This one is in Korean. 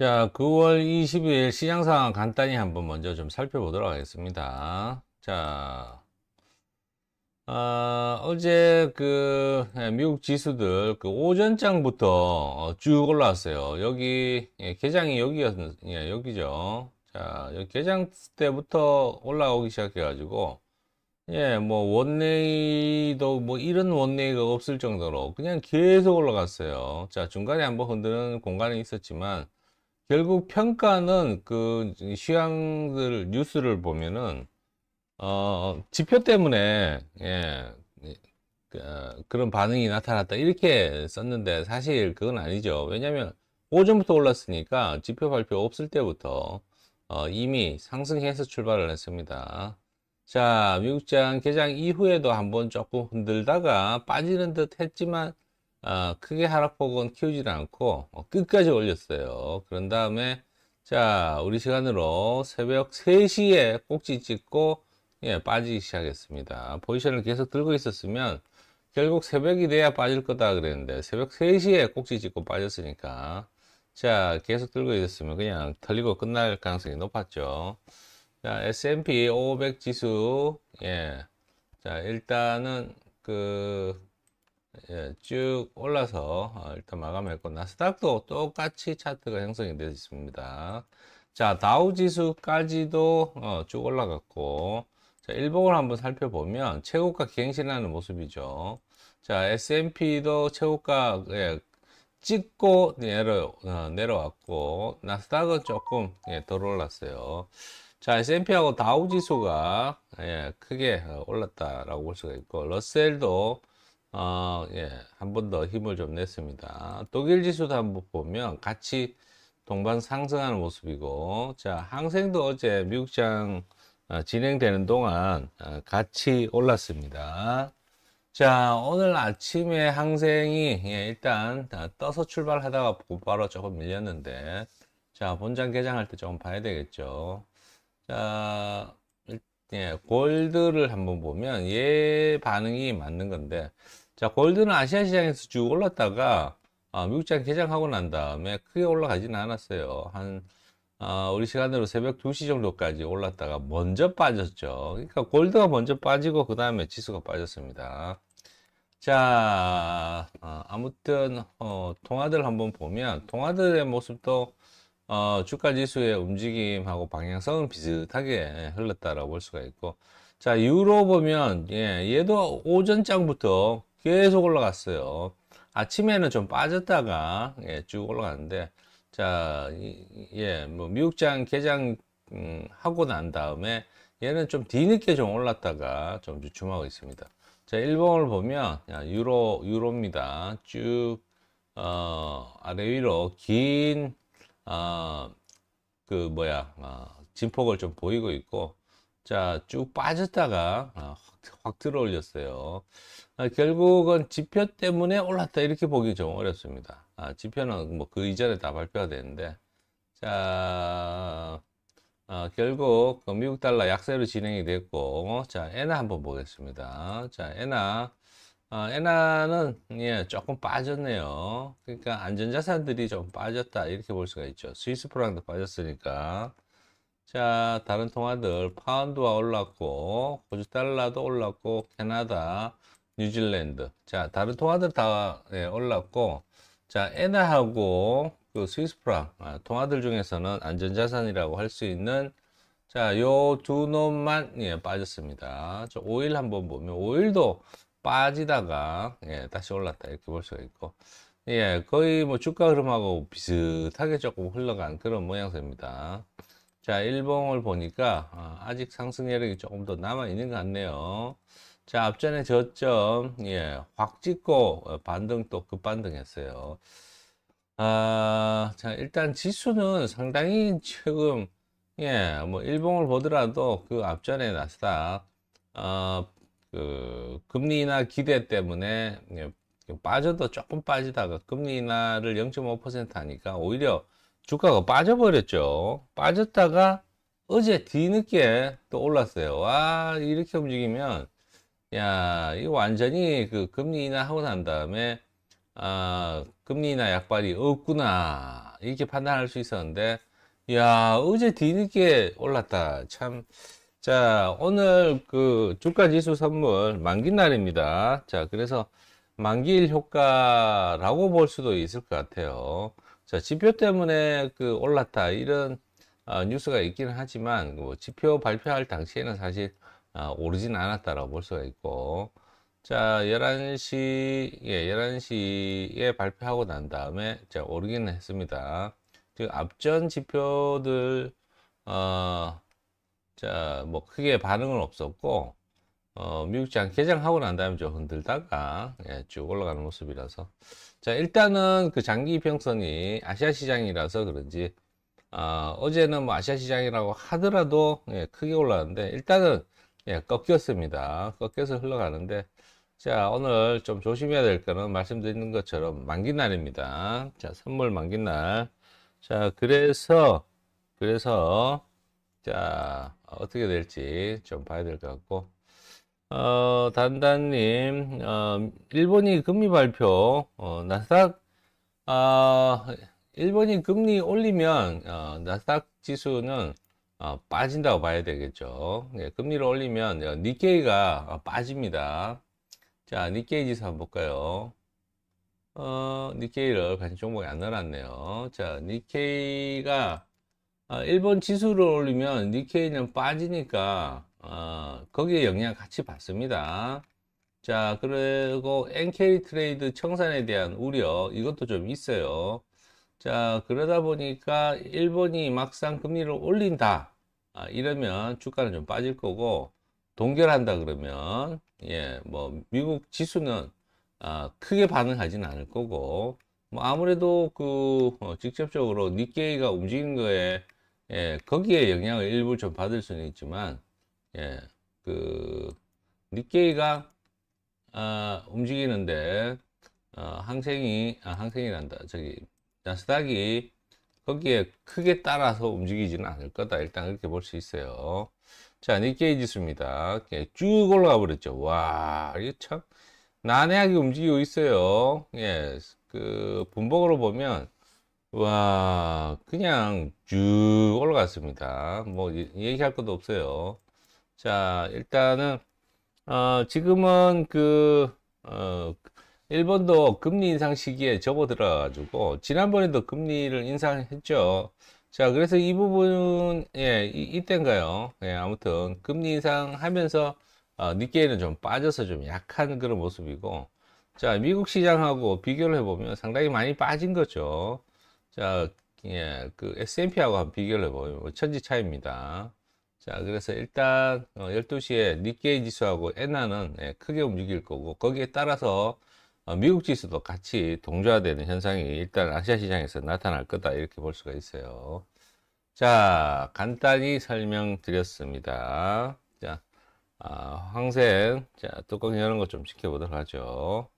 자, 9월 20일 시장 상황 간단히 한번 먼저 좀 살펴보도록 하겠습니다. 자, 어, 제 그, 예, 미국 지수들 그 오전장부터 어, 쭉 올라왔어요. 여기, 예, 개장이 여기였, 예, 여기죠. 자, 여기 개장 때부터 올라오기 시작해가지고, 예, 뭐, 원내도 뭐, 이런 원내가 없을 정도로 그냥 계속 올라갔어요. 자, 중간에 한번 흔드는 공간이 있었지만, 결국 평가는 그 시황들 뉴스를 보면은 어 지표 때문에 예 그, 그런 반응이 나타났다. 이렇게 썼는데 사실 그건 아니죠. 왜냐면 오전부터 올랐으니까 지표 발표 없을 때부터 어, 이미 상승해서 출발을 했습니다. 자 미국장 개장 이후에도 한번 조금 흔들다가 빠지는 듯 했지만 아, 크게 하락폭은 키우지는 않고 어, 끝까지 올렸어요. 그런 다음에 자 우리 시간으로 새벽 3시에 꼭지 찍고 예, 빠지기 시작했습니다. 포지션을 계속 들고 있었으면 결국 새벽이 돼야 빠질 거다 그랬는데 새벽 3시에 꼭지 찍고 빠졌으니까 자 계속 들고 있었으면 그냥 털리고 끝날 가능성이 높았죠. 자 S&P 500 지수 예. 자 일단은 그 예, 쭉 올라서 어, 일단 마감했고 나스닥도 똑같이 차트가 형성이 되어 있습니다. 자 다우 지수까지도 어, 쭉 올라갔고 자 일봉을 한번 살펴보면 최고가 갱신하는 모습이죠. 자 S&P도 최고가 예, 찍고 내려 어, 내려왔고 나스닥은 조금 예, 덜 올랐어요. 자 S&P하고 다우 지수가 예, 크게 어, 올랐다라고 볼 수가 있고 러셀도 어, 예, 한 번 더 힘을 좀 냈습니다. 독일 지수도 한번 보면 같이 동반 상승하는 모습이고, 자, 항생도 어제 미국장 어, 진행되는 동안 어, 같이 올랐습니다. 자, 오늘 아침에 항생이 예, 일단 떠서 출발하다가 바로 조금 밀렸는데, 자, 본장 개장할 때 조금 봐야 되겠죠. 자, 예, 골드를 한번 보면 얘 반응이 맞는 건데 자 골드는 아시아 시장에서 쭉 올랐다가 아, 미국장 개장하고 난 다음에 크게 올라가지는 않았어요. 한 아, 우리 시간으로 새벽 2시 정도까지 올랐다가 먼저 빠졌죠. 그러니까 골드가 먼저 빠지고 그 다음에 지수가 빠졌습니다. 자 어, 아무튼 어, 통화들 한번 보면 통화들의 모습도 어, 주가 지수의 움직임하고 방향성은 비슷하게 흘렀다라고 볼 수가 있고. 자 유로 보면 예, 얘도 오전장부터 계속 올라갔어요. 아침에는 좀 빠졌다가 예, 쭉 올라갔는데 자 예, 뭐 미국장 개장 음, 하고 난 다음에 얘는 좀 뒤늦게 좀 올랐다가 좀 주춤하고 있습니다. 자 일본을 보면 야, 유로 유로입니다. 쭉 어, 아래 위로 긴 어, 그 뭐야 어, 진폭을 좀 보이고 있고 자 쭉 빠졌다가 어, 확, 확 들어 올렸어요. 어, 결국은 지표 때문에 올랐다 이렇게 보기 좀 어렵습니다. 아, 지표는 뭐 그 이전에 다 발표가 되는데 자 어, 결국 그 미국 달러 약세로 진행이 됐고 자 엔화 한번 보겠습니다. 자 엔화 어, 엔화는 예, 조금 빠졌네요. 그러니까 안전자산들이 좀 빠졌다 이렇게 볼 수가 있죠. 스위스 프랑도 빠졌으니까. 자, 다른 통화들 파운드와 올랐고 호주 달러도 올랐고 캐나다, 뉴질랜드. 자, 다른 통화들 다 예, 올랐고 자, 엔화하고 그 스위스 프랑 아, 통화들 중에서는 안전자산이라고 할 수 있는 자, 요 두 놈만 예, 빠졌습니다. 저 오일 한번 보면 오일도 빠지다가 예, 다시 올랐다 이렇게 볼 수가 있고 예, 거의 뭐 주가 흐름하고 비슷하게 조금 흘러간 그런 모양새입니다. 자, 일봉을 보니까 아, 아직 상승 여력이 조금 더 남아 있는 것 같네요. 자, 앞전에 저점 예, 확 찍고 어, 반등 또 급반등했어요. 아, 자, 일단 지수는 상당히 지금 예, 뭐 일봉을 보더라도 그 앞전에 나스닥 어, 그 금리 인하 기대 때문에 예, 빠져도 조금 빠지다가 금리 인하를 0.5% 하니까 오히려 주가가 빠져버렸죠. 빠졌다가 어제 뒤늦게 또 올랐어요. 와, 이렇게 움직이면, 야, 이거 완전히 그 금리 인하 하고 난 다음에, 아, 금리 인하 약발이 없구나. 이렇게 판단할 수 있었는데, 야, 어제 뒤늦게 올랐다. 참. 자, 오늘 그 주가 지수 선물 만기 날입니다. 자, 그래서 만기일 효과라고 볼 수도 있을 것 같아요. 자, 지표 때문에 그 올랐다. 이런 어, 뉴스가 있기는 하지만, 뭐 지표 발표할 당시에는 사실 어, 오르진 않았다라고 볼 수가 있고, 자, 11시, 예, 11시에 발표하고 난 다음에, 자, 오르기는 했습니다. 그 앞전 지표들, 어, 자, 뭐 크게 반응은 없었고, 어, 미국장 개장하고 난 다음에 좀 흔들다가, 예, 쭉 올라가는 모습이라서. 자, 일단은 그 장기 평선이 아시아 시장이라서 그런지, 어, 어제는 뭐 아시아 시장이라고 하더라도, 예, 크게 올라갔는데, 일단은, 예, 꺾였습니다. 꺾여서 흘러가는데, 자, 오늘 좀 조심해야 될 거는 말씀드리는 것처럼 만기 날입니다. 자, 선물 만기 날. 자, 그래서, 그래서, 자, 어떻게 될지 좀 봐야 될 것 같고, 어, 단단님, 어, 일본이 금리 발표, 어, 나스닥, 어, 일본이 금리 올리면, 어, 나스닥 지수는 어, 빠진다고 봐야 되겠죠. 예, 금리를 올리면 어, 니케이가 어, 빠집니다. 자, 니케이 지수 한번 볼까요? 어, 니케이를 관심 종목에 안 넣어놨네요. 자, 니케이가 어, 일본 지수를 올리면 니케이는 빠지니까 어, 거기에 영향 같이 받습니다. 자, 그리고 엔 carry trade 청산에 대한 우려 이것도 좀 있어요. 자, 그러다 보니까 일본이 막상 금리를 올린다. 아, 이러면 주가는 좀 빠질 거고 동결한다 그러면 예, 뭐 미국 지수는 아, 크게 반응하지는 않을 거고 뭐 아무래도 그 어, 직접적으로 니케이가 움직이는 거에 예, 거기에 영향을 일부 좀 받을 수는 있지만 예, 그 니케이가 아, 움직이는데 어, 항생이 아, 항생이란다 저기 나스닥이 거기에 크게 따라서 움직이지는 않을 거다 일단 그렇게 볼 수 있어요. 자, 니케이 지수입니다. 쭉 올라가 버렸죠. 와, 이게 참 난해하게 움직이고 있어요. 예, 그 분봉으로 보면 와, 그냥 쭉 올라갔습니다. 뭐 얘기할 것도 없어요. 자, 일단은 어, 지금은 그 어, 일본도 금리 인상 시기에 접어들어 가지고 지난번에도 금리를 인상했죠. 자, 그래서 이 부분, 예, 이, 때인가요 예, 아무튼, 금리 인상하면서, 어, 니케이는 좀 빠져서 좀 약한 그런 모습이고, 자, 미국 시장하고 비교를 해보면 상당히 많이 빠진 거죠. 자, 예, 그 S&P하고 한번 비교를 해보면 뭐 천지 차이입니다. 자, 그래서 일단, 어, 12시에 니케이 지수하고 엔나는 예, 크게 움직일 거고, 거기에 따라서 어, 미국 지수도 같이 동조화되는 현상이 일단 아시아 시장에서 나타날 거다 이렇게 볼 수가 있어요. 자, 간단히 설명드렸습니다. 자, 아, 황생, 자, 뚜껑 여는 거 좀 지켜보도록 하죠.